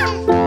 Bye.